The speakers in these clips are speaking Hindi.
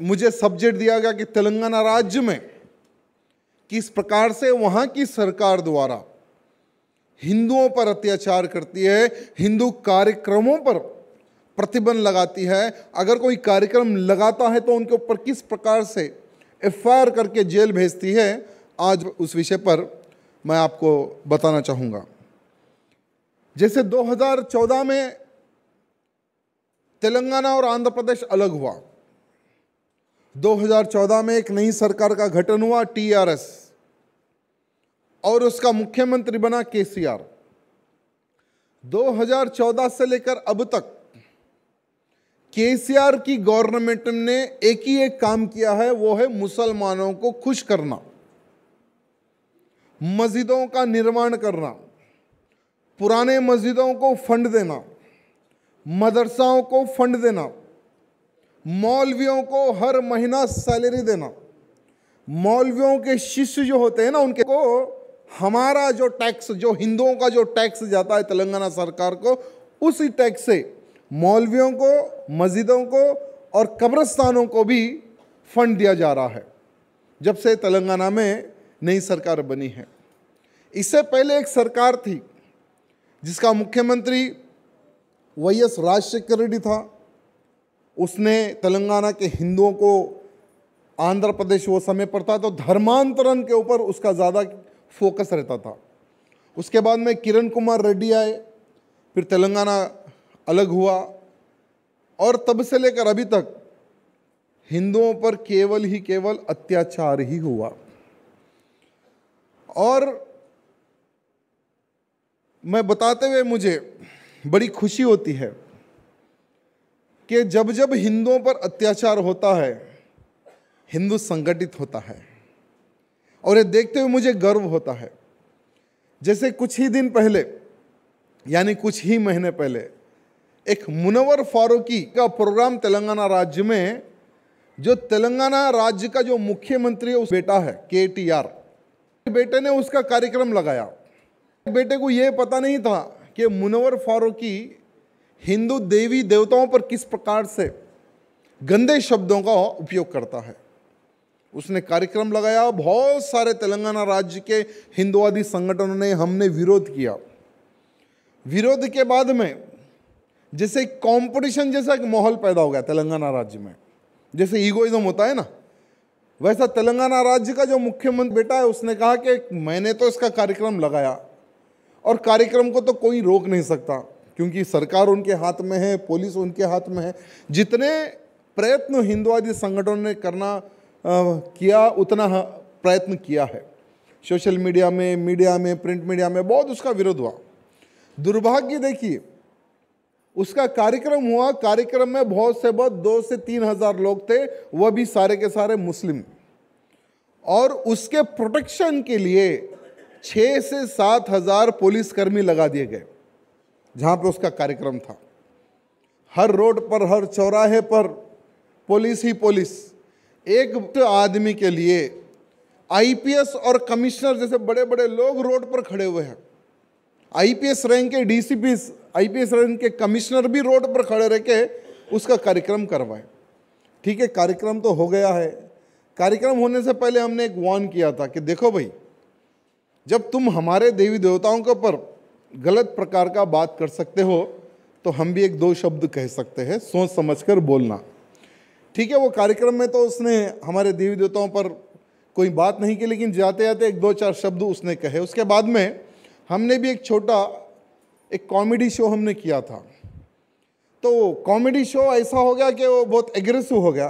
मुझे सब्जेक्ट दिया गया कि तेलंगाना राज्य में किस प्रकार से वहाँ की सरकार द्वारा हिंदुओं पर अत्याचार करती है, हिंदू कार्यक्रमों पर प्रतिबंध लगाती है, अगर कोई कार्यक्रम लगाता है तो उनके ऊपर किस प्रकार से एफआईआर करके जेल भेजती है, आज उस विषय पर मैं आपको बताना चाहूँगा। जैसे 2014 में तेलंगाना और आंध्र प्रदेश अलग हुआ। 2014 में एक नई सरकार का गठन हुआ, टीआरएस। और उसका मुख्यमंत्री बना केसीआर। 2014 से लेकर अब तक केसीआर की गवर्नमेंट ने एक ही एक काम किया है, वो है मुसलमानों को खुश करना, मस्जिदों का निर्माण करना, पुराने मस्जिदों को फंड देना, मदरसाओं को फंड देना मौलवियों को हर महीना सैलरी देना। मौलवियों के शिष्य जो होते हैं ना, उनके को हमारा जो टैक्स, जो हिंदुओं का जो टैक्स जाता है तेलंगाना सरकार को, उसी टैक्स से मौलवियों को, मस्जिदों को और कब्रस्तानों को भी फंड दिया जा रहा है, जब से तेलंगाना में नई सरकार बनी है। इससे पहले एक सरकार थी, जिसका मुख्यमंत्री वाई एस राजशेखर रेड्डी था। उसने तेलंगाना के हिंदुओं को आंध्र प्रदेश वो समय पर था तो धर्मांतरण के ऊपर उसका ज़्यादा फोकस रहता था। उसके बाद में किरण कुमार रेड्डी आए, फिर तेलंगाना अलग हुआ और तब से लेकर अभी तक हिंदुओं पर केवल ही केवल अत्याचार ही हुआ। और मैं बताते हुए मुझे बड़ी खुशी होती है कि जब जब हिंदुओं पर अत्याचार होता है, हिंदू संगठित होता है। और ये देखते हुए मुझे गर्व होता है। जैसे कुछ ही दिन पहले, यानी कुछ ही महीने पहले, एक मुनवर फारूकी का प्रोग्राम तेलंगाना राज्य में, जो तेलंगाना राज्य का जो मुख्यमंत्री है, उस बेटा है के टी आर बेटे ने उसका कार्यक्रम लगाया। बेटे को यह पता नहीं था कि मुनवर फारूकी हिंदू देवी देवताओं पर किस प्रकार से गंदे शब्दों का उपयोग करता है? उसने कार्यक्रम लगाया, बहुत सारे तेलंगाना राज्य के हिंदुवादी संगठनों ने हमने विरोध किया। विरोध के बाद में जैसे कंपटीशन जैसा एक माहौल पैदा हो गया तेलंगाना राज्य में। जैसे ईगोइज्म होता है ना, वैसा तेलंगाना राज्य का जो मुख्यमंत्री बेटा है, उसने कहा कि मैंने तो इसका कार्यक्रम लगाया और कार्यक्रम को तो कोई रोक नहीं सकता। क्योंकि सरकार उनके हाथ में है पुलिस उनके हाथ में है। जितने प्रयत्न हिंदुवादी संगठनों ने करना आ, किया उतना प्रयत्न किया है। सोशल मीडिया में मीडिया में प्रिंट मीडिया में बहुत उसका विरोध हुआ। दुर्भाग्य देखिए उसका कार्यक्रम हुआ कार्यक्रम में बहुत से बहुत दो से तीन हज़ार लोग थे वह भी सारे के सारे मुस्लिम। और उसके प्रोटेक्शन के लिए छः से सात हज़ार पुलिसकर्मी लगा दिए गए। जहाँ पे उसका कार्यक्रम था। हर रोड पर, हर चौराहे पर पुलिस ही पुलिस। एक आदमी के लिए आईपीएस और कमिश्नर जैसे बड़े बड़े लोग रोड पर खड़े हुए हैं। आईपीएस रैंक के डीसीपी, आईपीएस रैंक के कमिश्नर भी रोड पर खड़े रह के उसका कार्यक्रम करवाए। ठीक है, कार्यक्रम तो हो गया है। कार्यक्रम होने से पहले हमने एक वार्न किया था कि देखो भाई, जब तुम हमारे देवी देवताओं के ऊपर गलत प्रकार का बात कर सकते हो तो हम भी एक दो शब्द कह सकते हैं, सोच समझकर बोलना। ठीक है, वो कार्यक्रम में तो उसने हमारे देवी देवताओं पर कोई बात नहीं की, लेकिन जाते जाते एक दो चार शब्द उसने कहे। उसके बाद में हमने भी एक छोटा, एक कॉमेडी शो हमने किया था। तो कॉमेडी शो ऐसा हो गया कि वो बहुत एग्रेसिव हो गया।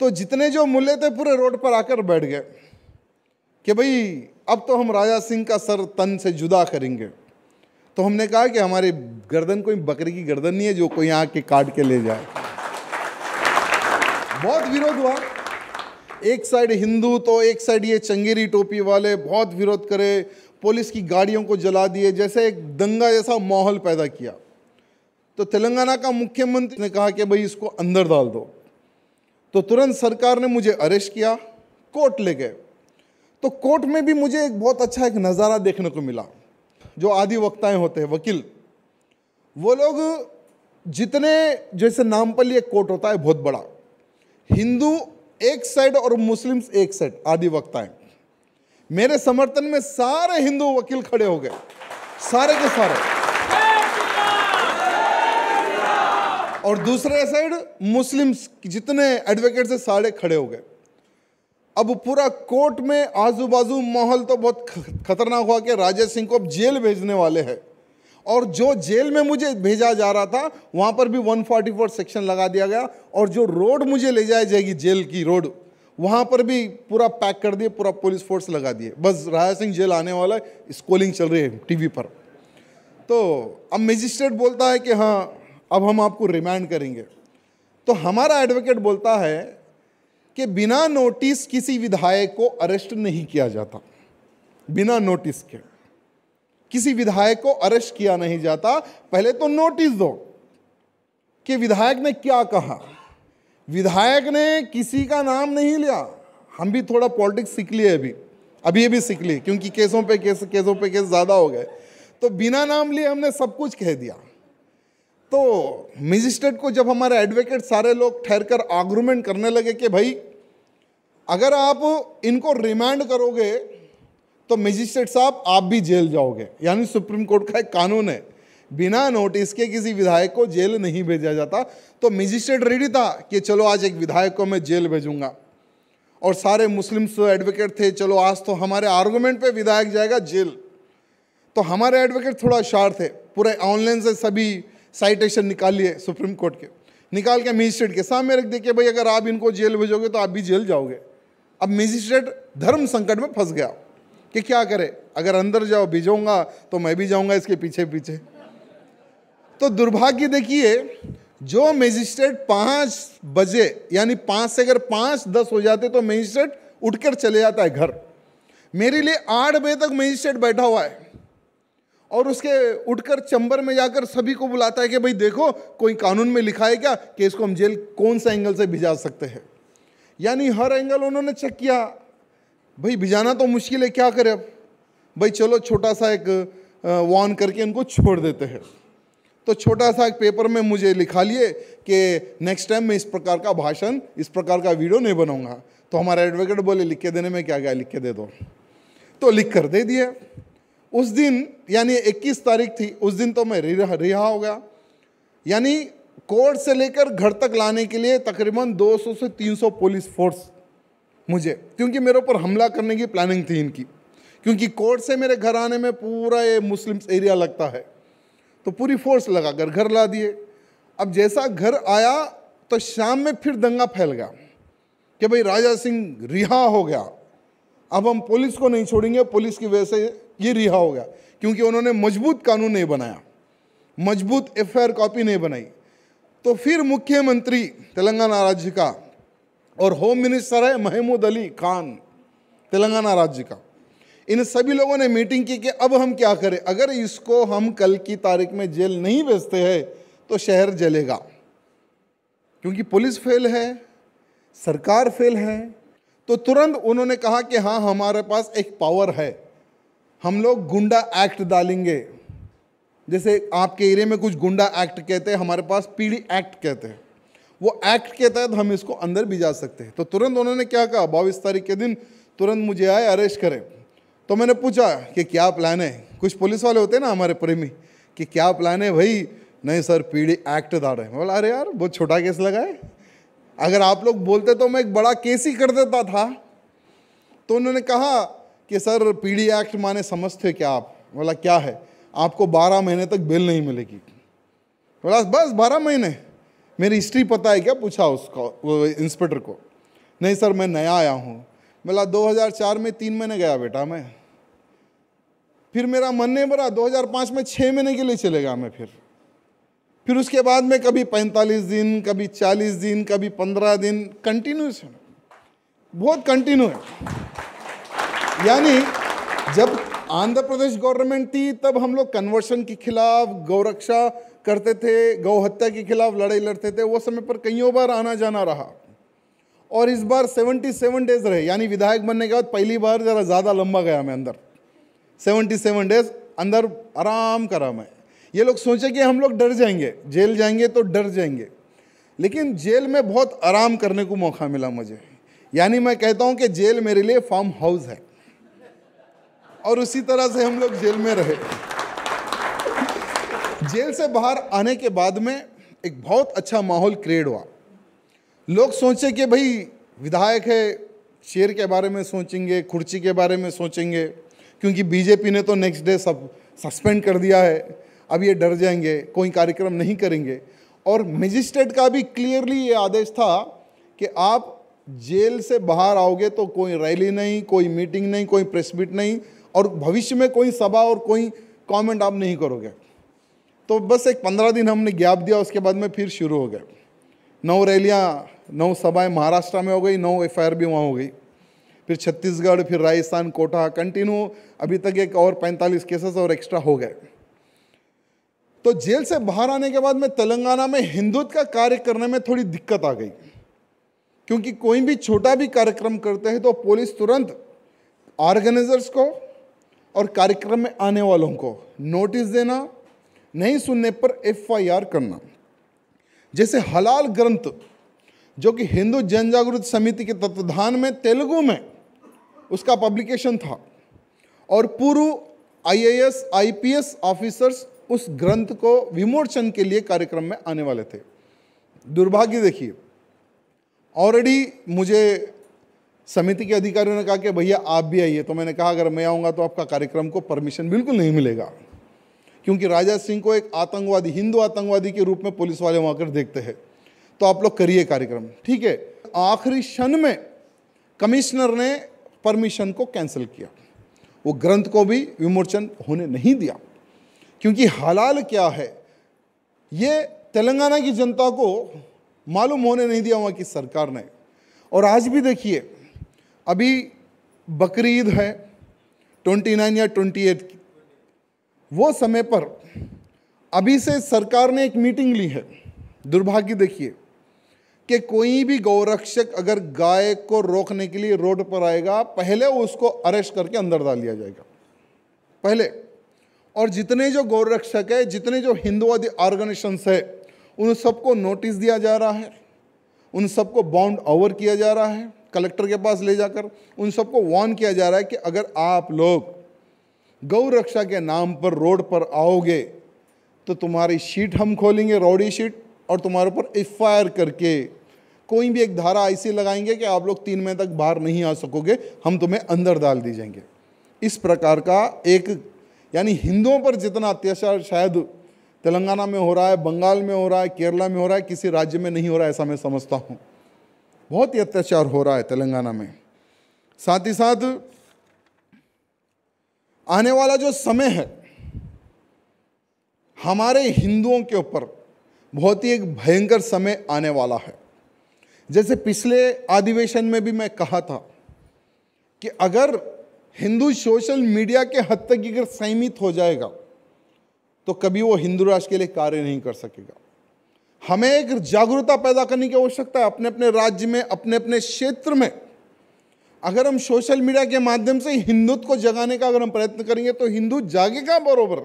तो जितने जो मुल्ले थे, पूरे रोड पर आकर बैठ गए। कि भाई, अब तो हम राजा सिंह का सर तन से जुदा करेंगे। तो हमने कहा कि हमारी गर्दन कोई बकरी की गर्दन नहीं है जो कोई यहाँ के काट के ले जाए। बहुत विरोध हुआ। एक साइड हिंदू तो एक साइड ये चंगेरी टोपी वाले बहुत विरोध करे, पुलिस की गाड़ियों को जला दिए, जैसे एक दंगा जैसा माहौल पैदा किया। तो तेलंगाना का मुख्यमंत्री ने कहा कि भाई, इसको अंदर डाल दो। तो तुरंत सरकार ने मुझे अरेस्ट किया, कोर्ट ले गए। तो कोर्ट में भी मुझे एक बहुत अच्छा एक नज़ारा देखने को मिला, जो आदि वक्ताएँ होते हैं, वकील। वो लोग जितने, जैसे नामपल्ली एक कोर्ट होता है, बहुत बड़ा। हिंदू एक साइड और मुस्लिम्स एक साइड, आदि वक्ताएँ। मेरे समर्थन में सारे हिंदू वकील खड़े हो गए। सारे के सारे। और दूसरे साइड मुस्लिम्स जितने एडवोकेट से सारे खड़े हो गए। अब पूरा कोर्ट में आजू बाजू माहौल तो बहुत खतरनाक हुआ कि राजा सिंह को अब जेल भेजने वाले हैं। और जो जेल में मुझे भेजा जा रहा था, वहाँ पर भी 144 सेक्शन लगा दिया गया और जो रोड मुझे ले जाया जाएगी जेल की रोड, वहाँ पर भी पूरा पैक कर दिए, पूरा पुलिस फोर्स लगा दिए। बस राजा सिंह जेल आने वाला है, स्कूलिंग चल रही है टीवी पर। तो अब मजिस्ट्रेट बोलता है कि हाँ अब हम आपको रिमांड करेंगे। तो हमारा एडवोकेट बोलता है कि बिना नोटिस किसी विधायक को अरेस्ट नहीं किया जाता। बिना नोटिस के। किसी विधायक को अरेस्ट किया नहीं जाता। पहले तो नोटिस दो कि विधायक ने क्या कहा। विधायक ने किसी का नाम नहीं लिया। हम भी थोड़ा पॉलिटिक्स सीख लिए अभी। अभी भी सीख लिए, क्योंकि केसों पे केस केसों पे केस ज़्यादा हो गए। तो बिना नाम लिए हमने सब कुछ कह दिया। तो मजिस्ट्रेट को जब हमारे एडवोकेट सारे लोग ठहर कर आर्गूमेंट करने लगे कि भाई, अगर आप इनको रिमांड करोगे तो मजिस्ट्रेट साहब, आप भी जेल जाओगे। यानी सुप्रीम कोर्ट का एक कानून है। बिना नोटिस के किसी विधायक को जेल नहीं भेजा जाता। तो मजिस्ट्रेट रेडी था कि चलो आज एक विधायक को मैं जेल भेजूँगा। और सारे मुस्लिम्स एडवोकेट थे, चलो आज तो हमारे आर्गूमेंट पे विधायक जाएगा जेल। तो हमारे एडवोकेट थोड़ा शार थे। पूरे ऑनलाइन से सभी साइटेशन निकाल लिए सुप्रीम कोर्ट के। निकाल के मजिस्ट्रेट के सामने रख दिए कि भाई, अगर आप इनको जेल भेजोगे तो आप भी जेल जाओगे। अब मजिस्ट्रेट धर्म संकट में फंस गया कि क्या करे? अगर अंदर जाओ भिजोंगा तो मैं भी जाऊँगा इसके पीछे पीछे। तो दुर्भाग्य देखिए, जो मजिस्ट्रेट पाँच बजे, यानी पाँच से अगर पाँच दस हो जाते तो मजिस्ट्रेट उठकर चले जाता है घर। मेरे लिए आठ बजे तक मजिस्ट्रेट बैठा हुआ है। और उसके उठकर चंबर में जाकर सभी को बुलाता है कि भाई देखो, कोई कानून में लिखा है क्या कि इसको हम जेल कौन सा एंगल से भिजा सकते हैं? यानी हर एंगल उन्होंने चेक किया। भाई भिजाना तो मुश्किल है, क्या करें अब? भाई चलो, छोटा सा एक वॉन करके इनको छोड़ देते हैं। तो छोटा सा एक पेपर में मुझे लिखा लिए कि नेक्स्ट टाइम मैं इस प्रकार का भाषण, इस प्रकार का वीडियो नहीं बनाऊँगा। तो हमारा एडवोकेट बोले, लिख के देने में क्या गया लिख के दे दो। तो लिख कर दे दिए उस दिन, यानी 21 तारीख थी, उस दिन तो मैं रिहा रिहा हो गया। यानी कोर्ट से लेकर घर तक लाने के लिए तकरीबन 200 से 300 पुलिस फोर्स मुझे, क्योंकि मेरे ऊपर हमला करने की प्लानिंग थी इनकी। क्योंकि कोर्ट से मेरे घर आने में पूरा ये मुस्लिम्स एरिया लगता है। तो पूरी फोर्स लगा कर घर ला दिए। अब जैसा घर आया तो शाम में फिर दंगा फैल गया कि भाई राजा सिंह रिहा हो गया। अब हम पुलिस को नहीं छोड़ेंगे, पुलिस की वजह से ये रिहा हो गया, क्योंकि उन्होंने मज़बूत कानून नहीं बनाया, मज़बूत एफ़ कॉपी नहीं बनाई। तो फिर मुख्यमंत्री तेलंगाना राज्य का और होम मिनिस्टर है महमूद अली खान, तेलंगाना राज्य का। इन सभी लोगों ने मीटिंग की कि अब हम क्या करें? अगर इसको हम कल की तारीख में जेल नहीं भेजते हैं तो शहर जलेगा। क्योंकि पुलिस फेल है, सरकार फेल है तो तुरंत उन्होंने कहा कि हाँ हमारे पास एक पावर है। हम लोग गुंडा एक्ट डालेंगे। जैसे आपके एरिया में कुछ गुंडा एक्ट कहते हैं, हमारे पास पीढ़ी एक्ट कहते हैं। वो एक्ट के तहत हम इसको अंदर भी जा सकते हैं। तो तुरंत उन्होंने क्या कहा, बाईस तारीख के दिन तुरंत मुझे आए अरेस्ट करें। तो मैंने पूछा कि क्या प्लान है? कुछ पुलिस वाले होते हैं ना हमारे प्रेमी, कि क्या प्लान है भाई? नहीं सर पीढ़ी एक्ट रहे हैं। बोला, अरे यार, बहुत छोटा केस लगा है। अगर आप लोग बोलते तो मैं एक बड़ा केस ही कर देता था। तो उन्होंने कहा कि सर पीढ़ी एक्ट माने समझते हो क्या आप? बोला, क्या है? आपको बारह महीने तक बेल नहीं मिलेगी। बोला, बस बारह महीने। मेरी हिस्ट्री पता है क्या? पूछा उसको इंस्पेक्टर को। नहीं सर, मैं नया आया हूँ। बोला 2004 में तीन महीने गया बेटा मैं। फिर मेरा मन नहीं भरा 2005 में छः महीने के लिए चले गया मैं फिर। फिर उसके बाद में कभी 45 दिन, कभी 40 दिन, कभी 15 दिन कंटिन्यूस है बहुत कंटिन्यू है। यानी जब आंध्र प्रदेश गवर्नमेंट थी, तब हम लोग कन्वर्शन के खिलाफ गौरक्षा करते थे, गौ हत्या के खिलाफ लड़ाई लड़ते थे, वो समय पर कईयों बार आना जाना रहा। और इस बार 77 डेज़ रहे, यानी विधायक बनने के बाद पहली बार ज़रा ज़्यादा लंबा गया मैं अंदर। 77 डेज़ अंदर आराम करा मैं। ये लोग सोचे कि हम लोग डर जाएँगे, जेल जाएँगे तो डर जाएँगे। लेकिन जेल में बहुत आराम करने को मौका मिला मुझे। यानी मैं कहता हूँ कि जेल मेरे लिए फार्म हाउस है। और उसी तरह से हम लोग जेल में रहे। जेल से बाहर आने के बाद में एक बहुत अच्छा माहौल क्रिएट हुआ। लोग सोचे कि भाई, विधायक है, शेर के बारे में सोचेंगे कुर्सी के बारे में सोचेंगे, क्योंकि बीजेपी ने तो नेक्स्ट डे सब सस्पेंड कर दिया है। अब ये डर जाएँगे, कोई कार्यक्रम नहीं करेंगे। और मजिस्ट्रेट का भी क्लियरली ये आदेश था कि आप जेल से बाहर आओगे तो कोई रैली नहीं, कोई मीटिंग नहीं, कोई प्रेस मीट नहीं। और भविष्य में कोई सभा और कोई कमेंट आप नहीं करोगे। तो बस एक पंद्रह दिन हमने गैप दिया, उसके बाद में फिर शुरू हो गए नौ रैलियाँ, नौ सभाएँ महाराष्ट्र में हो गई, नौ एफआईआर भी वहाँ हो गई। फिर छत्तीसगढ़, फिर राजस्थान, कोटा कंटिन्यू अभी तक एक और पैंतालीस केसेस और एक्स्ट्रा हो गए। तो जेल से बाहर आने के बाद में तेलंगाना में हिंदुत्व का कार्य करने में थोड़ी दिक्कत आ गई। क्योंकि कोई भी छोटा भी कार्यक्रम करते हैं तो पुलिस तुरंत ऑर्गेनाइजर्स को और कार्यक्रम में आने वालों को नोटिस देना, नहीं सुनने पर एफआईआर करना। जैसे हलाल ग्रंथ, जो कि हिंदू जन जागृत समिति के तत्वधान में तेलुगु में उसका पब्लिकेशन था, और पूर्व आईएएस आईपीएस ऑफिसर्स उस ग्रंथ को विमोचन के लिए कार्यक्रम में आने वाले थे। दुर्भाग्य देखिए ऑलरेडी मुझे समिति के अधिकारियों ने कहा कि भैया आप भी आइए। तो मैंने कहा, अगर मैं आऊँगा तो आपका कार्यक्रम को परमिशन बिल्कुल नहीं मिलेगा। क्योंकि राजा सिंह को एक आतंकवादी, हिंदू आतंकवादी के रूप में पुलिस वाले वहाँ कर देखते हैं। तो आप लोग करिए कार्यक्रम, ठीक है? आखिरी क्षण में कमिश्नर ने परमिशन को कैंसिल किया। वो ग्रंथ को भी विमोचन होने नहीं दिया। क्योंकि हलाल क्या है? ये तेलंगाना की जनता को मालूम होने नहीं दिया वहाँ की सरकार ने। और आज भी देखिए अभी बकरीद है ट्वेंटी नाइन या ट्वेंटी एट वो समय पर अभी से सरकार ने एक मीटिंग ली है। दुर्भाग्य देखिए कि कोई भी गौरक्षक अगर गाय को रोकने के लिए रोड पर आएगा, पहले उसको अरेस्ट करके अंदर डाल दिया जाएगा। पहले। और जितने जो गौरक्षक है, जितने जो हिंदुवादी ऑर्गेनाइजेशन है, उन सबको नोटिस दिया जा रहा है। उन सबको बाउंड ओवर किया जा रहा है। कलेक्टर के पास ले जाकर उन सबको वार्न किया जा रहा है कि अगर आप लोग गौ रक्षा के नाम पर रोड पर आओगे तो तुम्हारी शीट हम खोलेंगे रोडी शीट और तुम्हारे ऊपर एफआईआर करके कोई भी एक धारा ऐसी लगाएँगे कि आप लोग तीन महीने तक बाहर नहीं आ सकोगे, हम तुम्हें अंदर डाल दी जाएँगे। इस प्रकार का एक, यानी हिंदुओं पर जितना अत्याचार शायद तेलंगाना में हो रहा है, बंगाल में हो रहा है, केरला में हो रहा है, किसी राज्य में नहीं हो रहा है, ऐसा मैं समझता हूँ। बहुत ही अत्याचार हो रहा है तेलंगाना में। साथ ही साथ आने वाला जो समय है, हमारे हिंदुओं के ऊपर बहुत ही एक भयंकर समय आने वाला है। जैसे पिछले अधिवेशन में भी मैं कहा था कि अगर हिंदू सोशल मीडिया के हद तक अगर सीमित हो जाएगा तो कभी वो हिंदू राष्ट्र के लिए कार्य नहीं कर सकेगा। हमें एक जागरूकता पैदा करने की आवश्यकता है अपने अपने राज्य में, अपने अपने क्षेत्र में। अगर हम सोशल मीडिया के माध्यम से हिंदुत्व को जगाने का अगर हम प्रयत्न करेंगे तो हिंदू जागेगा बरोबर,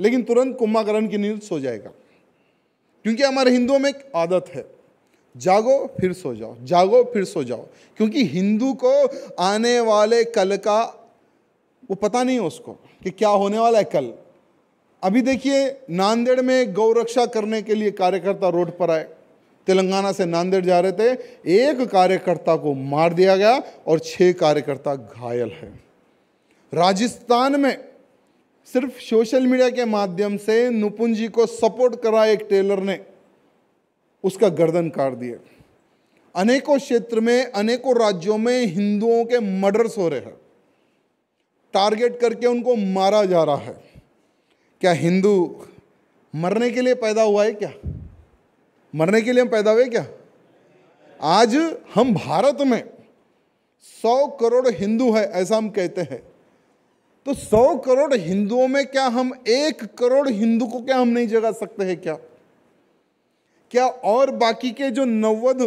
लेकिन तुरंत कुंभाकरण की नींद सो जाएगा। क्योंकि हमारे हिंदुओं में एक आदत है, जागो फिर सो जाओ, जागो फिर सो जाओ। क्योंकि हिंदू को आने वाले कल का, वो पता नहीं है उसको कि क्या होने वाला है कल। अभी देखिए, नांदेड़ में गौ रक्षा करने के लिए कार्यकर्ता रोड पर आए। तेलंगाना से नांदेड़ जा रहे थे। एक कार्यकर्ता को मार दिया गया और छह कार्यकर्ता घायल है। राजस्थान में सिर्फ़ सोशल मीडिया के माध्यम से नुपुन जी को सपोर्ट करा एक टेलर ने, उसका गर्दन काट दिया अनेकों क्षेत्र में, अनेकों राज्यों में हिंदुओं के मर्डर्स हो रहे हैं। टारगेट करके उनको मारा जा रहा है। क्या हिंदू मरने के लिए पैदा हुआ है क्या? मरने के लिए हम पैदा हुए क्या? आज हम भारत में सौ करोड़ हिंदू है, ऐसा हम कहते हैं। तो सौ करोड़ हिंदुओं में क्या हम एक करोड़ हिंदू को क्या हम नहीं जगा सकते हैं क्या? क्या और बाकी के जो नव्वद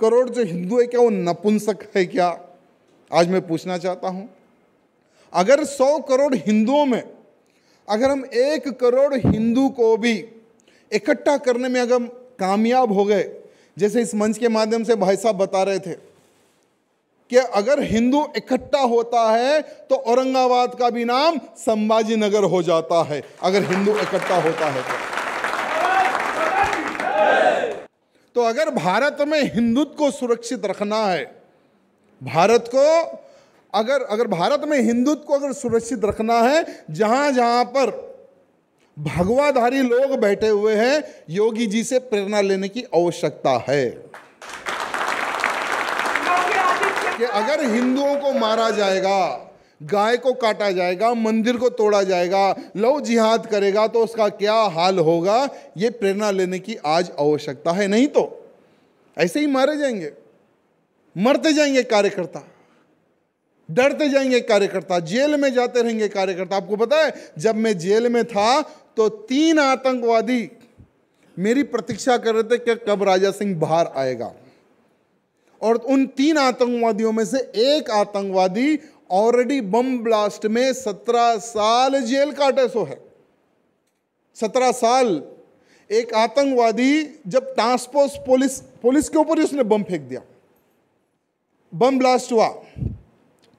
करोड़ जो हिंदू है, क्या वो नपुंसक है क्या? आज मैं पूछना चाहता हूँ, अगर सौ करोड़ हिंदुओं में अगर हम एक करोड़ हिंदू को भी इकट्ठा करने में अगर कामयाब हो गए, जैसे इस मंच के माध्यम से भाई साहब बता रहे थे, कि अगर हिंदू इकट्ठा होता है तो औरंगाबाद का भी नाम संभाजी नगर हो जाता है, अगर हिंदू इकट्ठा होता है तो। तो अगर भारत में हिंदुत्व को सुरक्षित रखना है, भारत को अगर अगर भारत में हिंदुत्व को अगर सुरक्षित रखना है जहाँ जहाँ पर भगवाधारी लोग बैठे हुए हैं योगी जी से प्रेरणा लेने की आवश्यकता है। कि अगर हिंदुओं को मारा जाएगा गाय को काटा जाएगा मंदिर को तोड़ा जाएगा लव जिहाद करेगा तो उसका क्या हाल होगा? ये प्रेरणा लेने की आज आवश्यकता है नहीं तो। ऐसे ही मारे जाएँगे मरते जाएँगे कार्यकर्ता। डरते जाएँगे कार्यकर्ता, जेल में जाते रहेंगे कार्यकर्ता। आपको पता है, जब मैं जेल में था तो तीन आतंकवादी मेरी प्रतीक्षा कर रहे थे कि कब राजा सिंह बाहर आएगा। और उन तीन आतंकवादियों में से एक आतंकवादी ऑलरेडी बम ब्लास्ट में सत्रह साल जेल काटे सो है। सत्रह साल एक आतंकवादी जब टास्पोस पुलिस पुलिस के ऊपर ही उसने बम फेंक दिया। बम ब्लास्ट हुआ।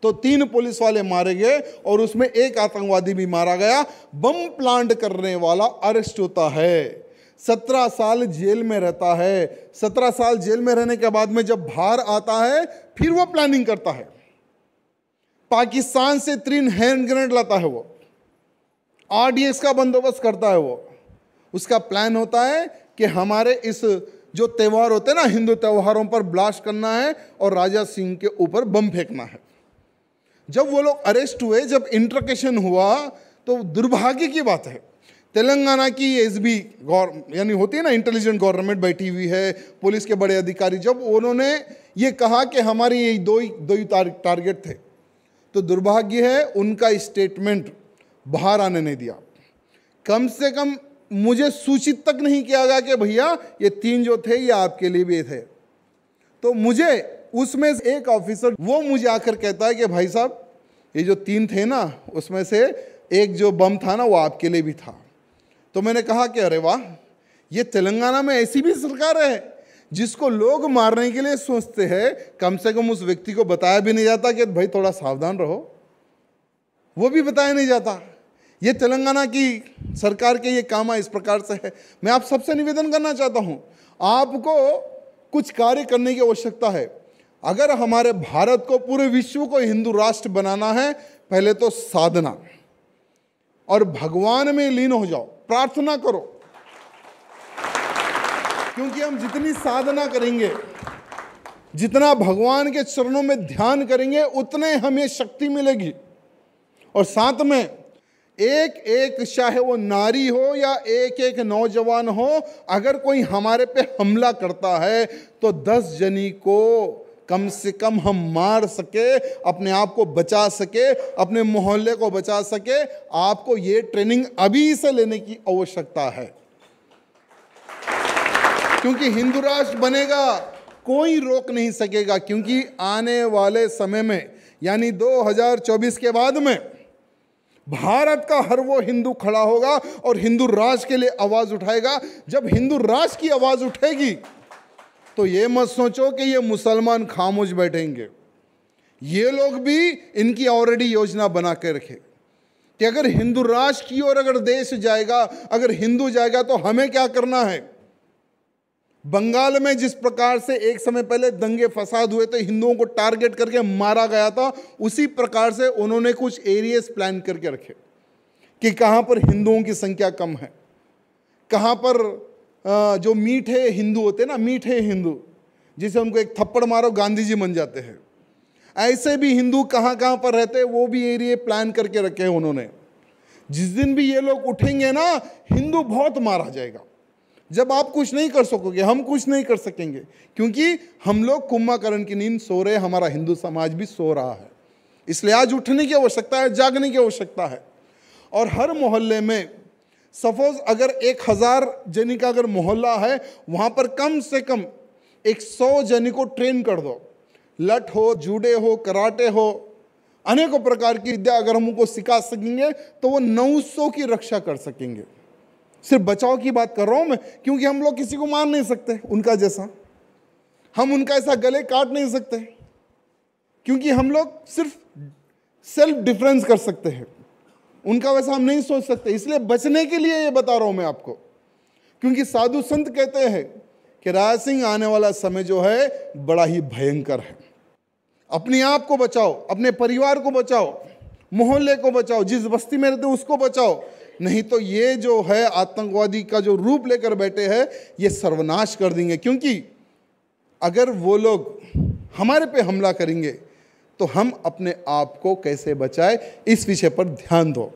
तो तीन पुलिस वाले मारे गए और उसमें एक आतंकवादी भी मारा गया। बम प्लांट करने वाला अरेस्ट होता है। सत्रह साल जेल में रहता है। सत्रह साल जेल में रहने के बाद में जब बाहर आता है, फिर वो प्लानिंग करता है। पाकिस्तान से तीन हैंड ग्रेनेड लाता है वो। आरडीएक्स का बंदोबस्त करता है वो। उसका प्लान होता है कि हमारे इस जो त्यौहार होते हैं ना, हिंदू त्यौहारों पर ब्लास्ट करना है और राजा सिंह के ऊपर बम फेंकना है। जब वो लोग अरेस्ट हुए, जब इंट्रकेशन हुआ तो दुर्भाग्य की बात है। तेलंगाना की एस बी यानी होती है ना इंटेलिजेंट गवर्नमेंट बैठी हुई है, पुलिस के बड़े अधिकारी, जब उन्होंने ये कहा कि हमारी यही दो ही दो ही टारगेट थे तो दुर्भाग्य है, उनका स्टेटमेंट बाहर आने नहीं दिया। कम से कम मुझे सूचित तक नहीं किया गया कि भैया, ये तीन जो थे, ये आपके लिए भी थे। तो मुझे उसमें से एक ऑफिसर वो मुझे आकर कहता है कि भाई साहब, ये जो तीन थे ना, उसमें से एक जो बम था ना, वो आपके लिए भी था। तो मैंने कहा कि अरे वाह, ये तेलंगाना में ऐसी भी सरकार है जिसको लोग मारने के लिए सोचते हैं। कम से कम उस व्यक्ति को बताया भी नहीं जाता कि भाई थोड़ा सावधान रहो। वो भी बताया नहीं जाता। ये तेलंगाना की सरकार के ये काम इस प्रकार से है। मैं आप सबसे निवेदन करना चाहता हूँ, आपको कुछ कार्य करने की आवश्यकता है। अगर हमारे भारत को, पूरे विश्व को हिंदू राष्ट्र बनाना है, पहले तो साधना। और भगवान में लीन हो जाओ, प्रार्थना करो। क्योंकि हम जितनी साधना करेंगे, जितना भगवान के चरणों में ध्यान करेंगे, उतने हमें शक्ति मिलेगी। और साथ में एक एक चाहे वो नारी हो या एक एक नौजवान हो, अगर कोई हमारे पे हमला करता है तो दस जनी को कम से कम हम मार सके, अपने आप को बचा सके, अपने मोहल्ले को बचा सके। आपको ये ट्रेनिंग अभी से लेने की आवश्यकता है। क्योंकि हिंदू राष्ट्र बनेगा, कोई रोक नहीं सकेगा, क्योंकि आने वाले समय में, यानी 2024 के बाद में, भारत का हर वो हिंदू खड़ा होगा और हिंदू राष्ट्र के लिए आवाज़ उठाएगा। जब हिंदू राष्ट्र की आवाज़ उठेगी तो ये मत सोचो कि ये मुसलमान खामोश बैठेंगे। ये लोग भी इनकी ऑलरेडी योजना बना के रखे। कि अगर हिंदू राष्ट्र की ओर अगर देश जाएगा, अगर हिंदू जाएगा तो हमें क्या करना है? बंगाल में जिस प्रकार से एक समय पहले दंगे फसाद हुए थे, हिंदुओं को टारगेट करके मारा गया था, उसी प्रकार से उन्होंने कुछ एरियाज़ प्लान करके रखे। कि कहाँ पर हिंदुओं की संख्या कम है, कहाँ पर जो मीठे हिंदू होते हैं ना, मीठे हिंदू, जिसे उनको एक थप्पड़ मारो गांधी जी बन जाते हैं। ऐसे भी हिंदू कहाँ कहाँ पर रहते हैं, वो भी एरिए प्लान करके रखे हैं उन्होंने। जिस दिन भी ये लोग उठेंगे ना, हिंदू बहुत मारा जाएगा। जब आप कुछ नहीं कर सकोगे, हम कुछ नहीं कर सकेंगे, क्योंकि हम लोग कुंभकर्ण की नींद सो रहे हमारा हिंदू समाज भी सो रहा है। इसलिए आज उठने की आवश्यकता है, जागने की आवश्यकता है। और हर मोहल्ले में सपोज़ अगर एक हज़ार जनी का अगर मोहल्ला है, वहाँ पर कम से कम एक सौ जनी को ट्रेन कर दो। लट हो, जूडे हो, कराटे हो, अनेकों प्रकार की विद्या अगर हम उनको सिखा सकेंगे तो वो 900 की रक्षा कर सकेंगे। सिर्फ़ बचाव की बात कर रहा हूँ मैं, क्योंकि हम लोग किसी को मार नहीं सकते उनका जैसा। हम उनका ऐसा गले काट नहीं सकते, क्योंकि हम लोग सिर्फ़ सेल्फ डिफरेंस कर सकते हैं। उनका वैसा हम नहीं सोच सकते। इसलिए बचने के लिए ये बता रहा हूँ मैं आपको। क्योंकि साधु संत कहते हैं कि राज सिंह आने वाला समय जो है, बड़ा ही भयंकर है। अपने आप को बचाओ, अपने परिवार को बचाओ, मोहल्ले को बचाओ, जिस बस्ती में रहते उसको बचाओ। नहीं तो ये जो है, आतंकवादी का जो रूप लेकर बैठे हैं, ये सर्वनाश कर देंगे। क्योंकि अगर वो लोग हमारे पे हमला करेंगे तो हम अपने आप को कैसे बचाए, इस विषय पर ध्यान दो।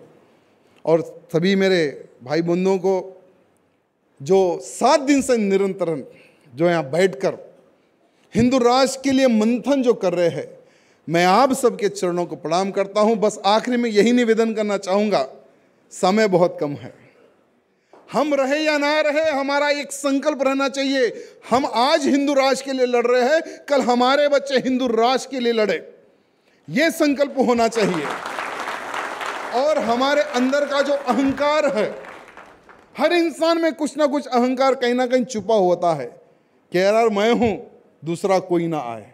और सभी मेरे भाई बंधुओं को, जो सात दिन से निरंतर जो यहाँ बैठकर हिंदू राष्ट्र के लिए मंथन जो कर रहे हैं, मैं आप सबके चरणों को प्रणाम करता हूँ। बस आखिरी में यही निवेदन करना चाहूँगा, समय बहुत कम है। हम रहे या ना रहे, हमारा एक संकल्प रहना चाहिए। हम आज हिंदू राष्ट्र के लिए लड़ रहे हैं, कल हमारे बच्चे हिंदू राष्ट्र के लिए लड़े। ये संकल्प होना चाहिए। और हमारे अंदर का जो अहंकार है, हर इंसान में कुछ ना कुछ अहंकार कहीं ना कहीं छुपा होता है कि यार मैं हूँ, दूसरा कोई ना आए।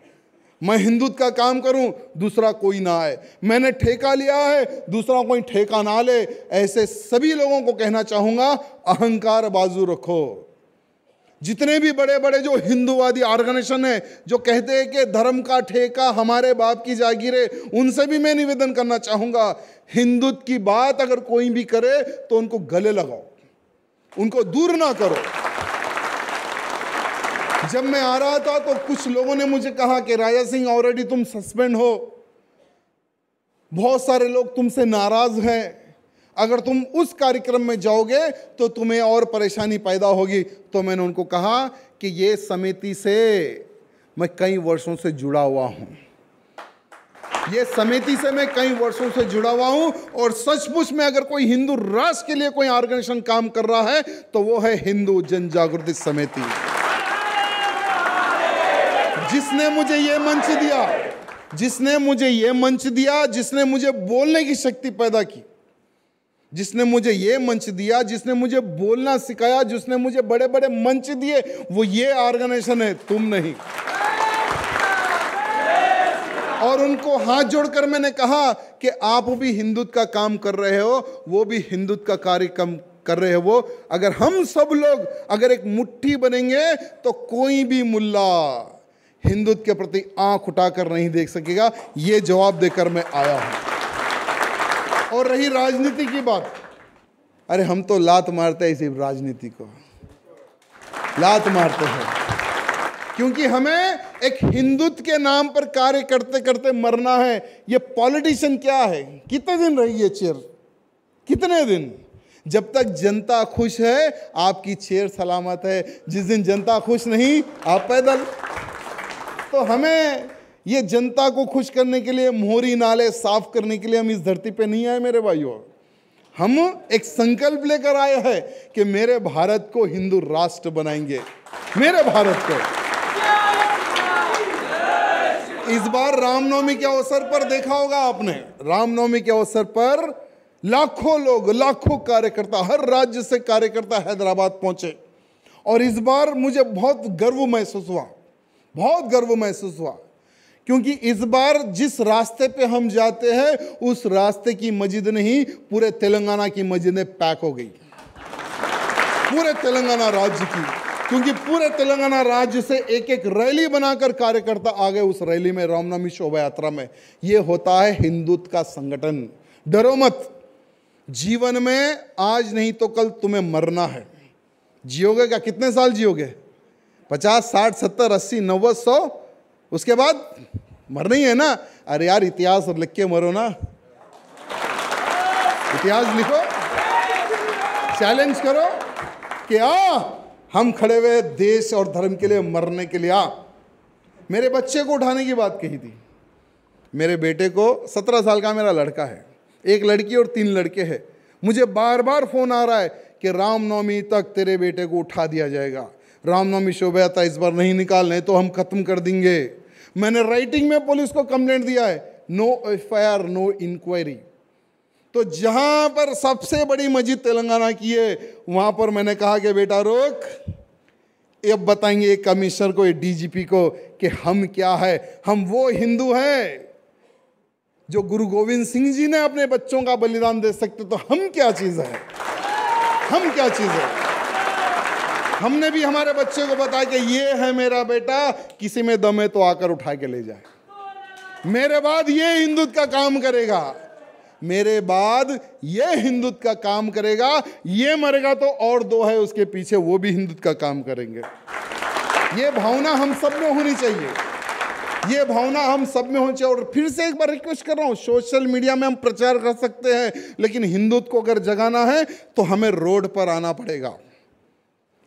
मैं हिंदुत्व का काम करूँ, दूसरा कोई ना आए। मैंने ठेका लिया है, दूसरा कोई ठेका ना ले। ऐसे सभी लोगों को कहना चाहूँगा, अहंकार बाजू रखो। जितने भी बड़े बड़े जो हिंदूवादी ऑर्गेनाइजेशन है, जो कहते हैं कि धर्म का ठेका हमारे बाप की जागीर है उनसे भी मैं निवेदन करना चाहूँगा, हिंदुत्व की बात अगर कोई भी करे तो उनको गले लगाओ। उनको दूर ना करो। जब मैं आ रहा था तो कुछ लोगों ने मुझे कहा कि, राजा सिंह ऑलरेडी तुम सस्पेंड हो। बहुत सारे लोग तुमसे नाराज़ हैं। अगर तुम उस कार्यक्रम में जाओगे तो तुम्हें और परेशानी पैदा होगी। तो मैंने उनको कहा कि ये समिति से मैं कई वर्षों से जुड़ा हुआ हूँ। ये समिति से मैं कई वर्षों से जुड़ा हुआ हूँ और सचमुच में अगर कोई हिंदू राष्ट्र के लिए कोई ऑर्गेनाइजेशन काम कर रहा है तो वो है हिंदू जन जागृति समिति। जिसने मुझे ये मंच दिया, जिसने मुझे ये मंच दिया, जिसने मुझे बोलने की शक्ति पैदा की जिसने मुझे ये मंच दिया, जिसने मुझे बोलना सिखाया, जिसने मुझे बड़े बड़े मंच दिए, वो ये ऑर्गेनाइजेशन है, तुम नहीं। और उनको हाथ जोड़कर मैंने कहा कि आप भी हिंदुत्व का काम कर रहे हो, वो भी हिंदुत्व का कार्यक्रम कर रहे हो अगर हम सब लोग, अगर एक मुट्ठी बनेंगे तो कोई भी मुल्ला हिंदुत्व के प्रति आँख उठाकर नहीं देख सकेगा। ये जवाब देकर मैं आया हूँ। और रही राजनीति की बात। अरे, हम तो लात मारते हैं इसी राजनीति को। लात मारते हैं। क्योंकि हमें एक हिंदुत्व के नाम पर कार्य करते करते मरना है। ये पॉलिटिशियन क्या है? कितने दिन रही है चेयर? कितने दिन? जब तक जनता खुश है, आपकी चेयर सलामत है। जिस दिन जनता खुश नहीं, आप पैदल। तो हमें ये जनता को खुश करने के लिए, मोहरी नाले साफ़ करने के लिए हम इस धरती पे नहीं आए मेरे भाइयों। हम एक संकल्प लेकर आए हैं कि मेरे भारत को हिंदू राष्ट्र बनाएँगे। मेरे भारत को। इस बार रामनवमी के अवसर पर देखा होगा आपने। रामनवमी के अवसर पर लाखों लोग, लाखों कार्यकर्ता, हर राज्य से कार्यकर्ता हैदराबाद पहुँचे। और इस बार मुझे बहुत गर्व महसूस हुआ। बहुत गर्व महसूस हुआ। क्योंकि इस बार जिस रास्ते पे हम जाते हैं, उस रास्ते की मस्जिद नहीं, पूरे तेलंगाना की मस्जिदें पैक हो गई। पूरे तेलंगाना राज्य की। क्योंकि पूरे तेलंगाना राज्य से एक एक रैली बनाकर कार्यकर्ता आ गए उस रैली में, रामनवमी शोभा यात्रा में। ये होता है हिंदुत्व का संगठन। डरो मत। जीवन में आज नहीं तो कल तुम्हें मरना है। जियोगे क्या? कितने साल जियोगे? पचास, साठ, सत्तर, अस्सी, नब्बे, सौ? उसके बाद मरना ही है ना? अरे यार, इतिहास लिख के मरो ना। इतिहास लिखो। चैलेंज करो कि आ हम खड़े हुए देश और धर्म के लिए मरने के लिए। आ मेरे बच्चे को उठाने की बात कही थी। मेरे बेटे को सत्रह साल का मेरा लड़का है। एक लड़की और तीन लड़के हैं। मुझे बार बार फ़ोन आ रहा है कि रामनवमी तक तेरे बेटे को उठा दिया जाएगा। रामनवमी शोभा यात्रा इस बार नहीं निकालने तो हम खत्म कर देंगे। मैंने राइटिंग में पुलिस को कंप्लेंट दिया है। No F I R no inquiry तो जहाँ पर सबसे बड़ी मस्जिद तेलंगाना की है, वहाँ पर मैंने कहा कि बेटा रोक अब बताएँगे कमिश्नर को डीजीपी को कि हम क्या है? हम वो हिंदू हैं जो गुरु गोविंद सिंह जी ने अपने बच्चों का बलिदान दे सकते तो हम क्या चीज़ है? हम क्या चीज़ है? हमने भी हमारे बच्चे को बताया कि ये है मेरा बेटा, किसी में दम है तो आकर उठा के ले जाए। मेरे बाद ये हिंदुत्व का काम करेगा। मेरे बाद ये हिंदुत्व का काम करेगा। ये मरेगा तो और दो है उसके पीछे, वो भी हिंदुत्व का काम करेंगे। ये भावना हम सब में होनी चाहिए। ये भावना हम सब में होनी चाहिए। और फिर से एक बार रिक्वेस्ट कर रहा हूँ, सोशल मीडिया में हम प्रचार कर सकते हैं, लेकिन हिंदुत्व को अगर जगाना है तो हमें रोड पर आना पड़ेगा।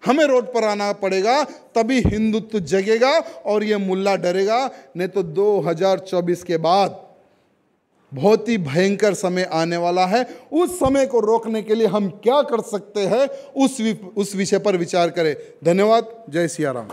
हमें रोड पर आना पड़ेगा, तभी हिंदुत्व जगेगा और ये मुल्ला डरेगा। नहीं तो 2024 के बाद बहुत ही भयंकर समय आने वाला है। उस समय को रोकने के लिए हम क्या कर सकते हैं, उस उस विषय पर विचार करें। धन्यवाद। जय सिया राम।